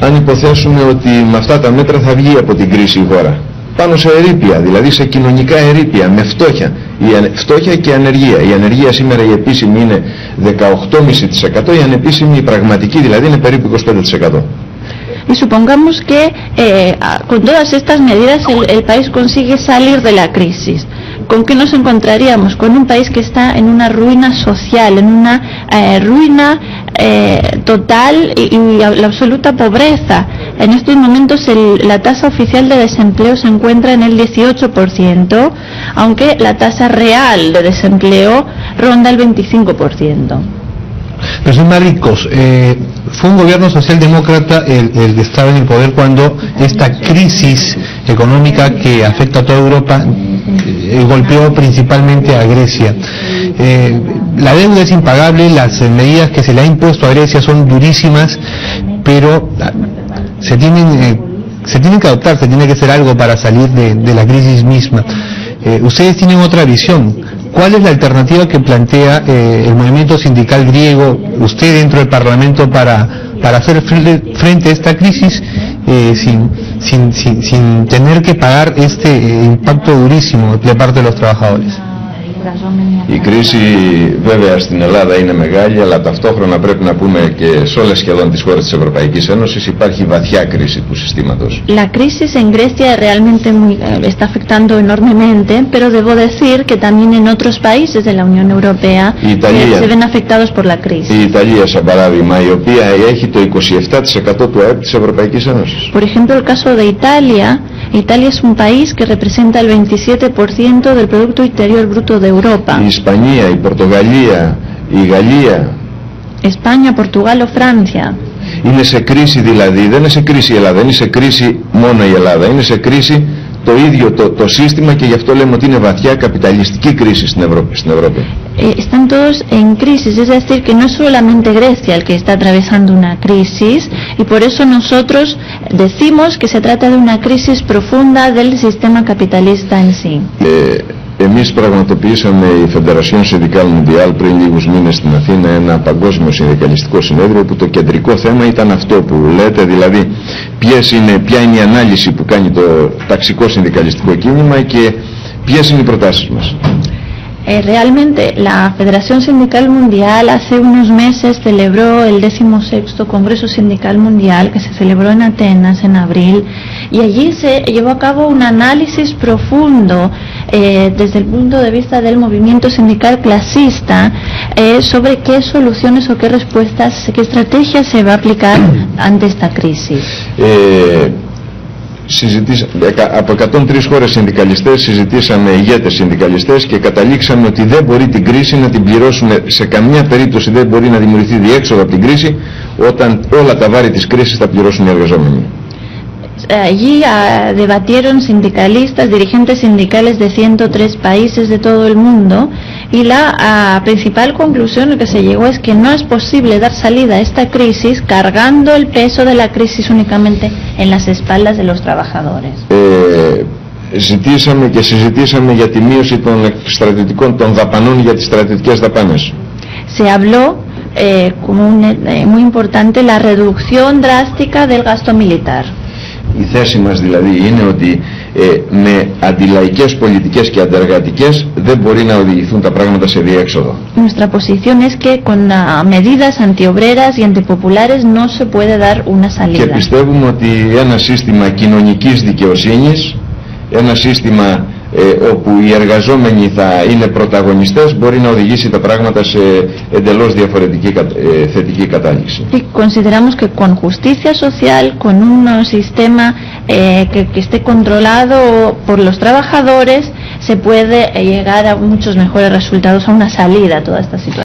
αν υποθέσουμε ότι με αυτά τα μέτρα θα βγει από την κρίση η χώρα. Πάνω σε ερήπια, δηλαδή σε κοινωνικά ερήπια, με φτώχεια. Η ανε- φτώχεια και ανεργία. Η ανεργία σήμερα η επίσημη είναι 18,5%, η ανεπίσημη, η πραγματική δηλαδή είναι περίπου 25%. Y supongamos que eh, a- con todas estas medidas el, el país consigue salir de la crisis. ¿Con qué nos encontraríamos? Con un país que está en una ruina social, en una eh, ruina eh, total y, y la absoluta pobreza. En estos momentos el- la tasa oficial de desempleo se encuentra en el 18%, aunque la tasa real de desempleo ronda el 25%. Jesús Maricos, eh, fue un gobierno socialdemócrata el, el que estaba en el poder cuando esta crisis económica que afecta a toda Europa eh, golpeó principalmente a Grecia. Eh, la deuda es impagable, las medidas que se le ha impuesto a Grecia son durísimas, pero ah, se tienen, eh, se tienen que adoptar, se tiene que hacer algo para salir de, la crisis misma. Eh, ustedes tienen otra visión. ¿Cuál es la alternativa que plantea eh, el movimiento sindical griego, usted dentro del Parlamento, para, para hacer frente, a esta crisis sin, sin, sin, sin tener que pagar este impacto durísimo de parte de los trabajadores? Η κρίση βέβαια στην Ελλάδα είναι μεγάλη, αλλά ταυτόχρονα πρέπει να πούμε και σε όλες σχεδόν τις χώρες της Ευρωπαϊκής Ένωσης υπάρχει βαθιά κρίση του συστήματος. La crisis en Grecia realmente muy, eh, está afectando enormemente, pero debo decir que también en otros países de la Unión Europea Η Ιταλία. eh, se ven afectados por la crisis. Η Ιταλία, σαν παράδειγμα, η οποία έχει το 27% του ΑΕΠ της Ευρωπαϊκής Ένωσης. Por ejemplo, el caso de Italia. Italia es un país que representa el 27% del Producto Interior Bruto de Europa. Η Ισπανία, η Πορτογαλία, η Γαλλία España, Portugal o Francia. είναι σε κρίση δηλαδή, δεν είναι σε κρίση η Ελλάδα, δεν είναι σε κρίση μόνο η Ελλάδα, είναι σε κρίση το ίδιο το, το σύστημα και γι' αυτό λέμε ότι είναι βαθιά καπιταλιστική κρίση στην Ευρώπη. Στην Ευρώπη. Eh, están todos en crisis, es decir, que no es solamente Grecia el que está atravesando una crisis y por eso nosotros decimos que se trata de una crisis profunda del sistema capitalista en sí. Ε, εμείς πραγματοποιήσαμε η Federation Syndical Mundial πριν λίγους μήνες στην Αθήνα ένα παγκόσμιο συνδικαλιστικό συνέδριο που το κεντρικό θέμα ήταν αυτό που λέτε, δηλαδή ποιες είναι, ποια είναι η ανάλυση που κάνει το ταξικό συνδικαλιστικό κίνημα και ποιες είναι οι προτάσεις μας. Eh, realmente la Federación Sindical Mundial hace unos meses celebró el 16 Congreso Sindical Mundial que se celebró en Atenas en abril y allí se llevó a cabo un análisis profundo eh, desde el punto de vista del movimiento sindical clasista eh, sobre qué soluciones o qué respuestas, qué estrategias se va a aplicar ante esta crisis. Ε, συζητήσα, δεκα- από 103 χώρες συνδικαλιστές συζητήσαμε ηγέτες συνδικαλιστές και καταλήξαμε ότι δεν μπορεί την κρίση να την πληρώσουν σε καμιά περίπτωση δεν μπορεί να δημιουργηθεί διέξοδο από την κρίση όταν όλα τα βάρη της κρίσης τα πληρώσουν οι εργαζόμενοι. Allí ah, debatieron sindicalistas, dirigentes sindicales de 103 países de todo el mundo y la ah, principal conclusión a la que se llegó es que no es posible dar salida a esta crisis cargando el peso de la crisis únicamente en las espaldas de los trabajadores. Ε, ζητήσαμε και συζητήσαμε για τη μείωση των στρατιωτικών των δαπανών για τις στρατιωτικές δαπάνες. Se habló eh, como un, eh, muy importante la reducción drástica del gasto militar. Η θέση μας δηλαδή είναι ότι ε, με αντιλαϊκές πολιτικές και αντεργατικές δεν μπορεί να οδηγηθούν τα πράγματα σε διέξοδο. Nuestra posición es que con ah, medidas antiobreras y antipopulares no se puede dar una Και salida. πιστεύουμε ότι ένα σύστημα κοινωνικής δικαιοσύνης, ένα σύστημα ε, όπου οι εργαζόμενοι θα είναι πρωταγωνιστές μπορεί να οδηγήσει τα πράγματα σε εντελώς διαφορετική κα- ε, θετική κατάληξη. Y consideramos que con justicia social, con un eh, sistema eh, que, que esté controlado por los trabajadores, se puede llegar a muchos mejores resultados, a una salida a toda esta situación.